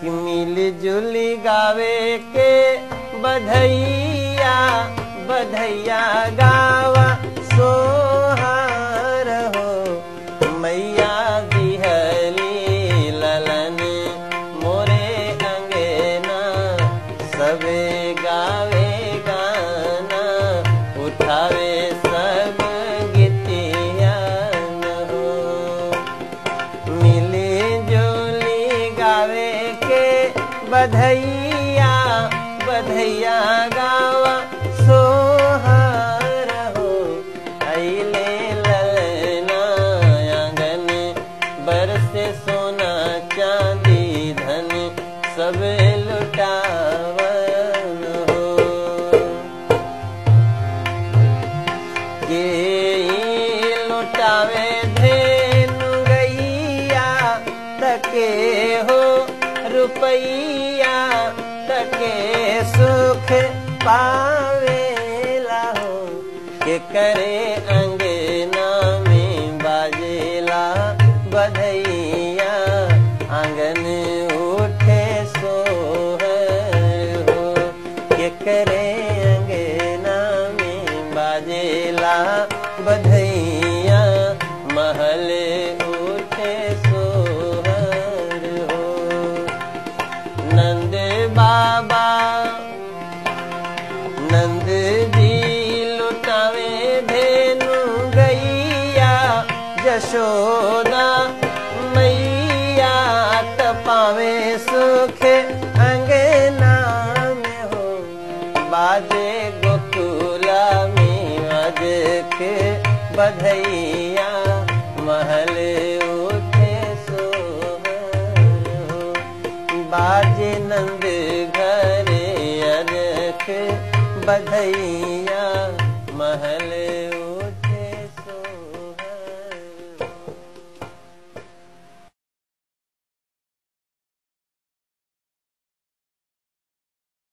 कि मिल जुली गावे के बधैया बधैया गावा बधैया बधैया गावा सोहार हो। ललना आंगन बरसे सोना चांदी धन सब लुटावन हो। के लुटावे धेनु गैया तके हो रुपैया तके सुख पावेला हो के करे अंगना में बाजेला बधैया। आंगन उठे सोहर हो। के करे अंगना में बाजेला बधैया नंद बाबा, नंद जी लुटावे धेनु गैया जशोदा मैया तपावे सुख अंगना में हो। बाजे गोकुला में अजक बधैया महल बाजे नंद घरे अरख बधैया महल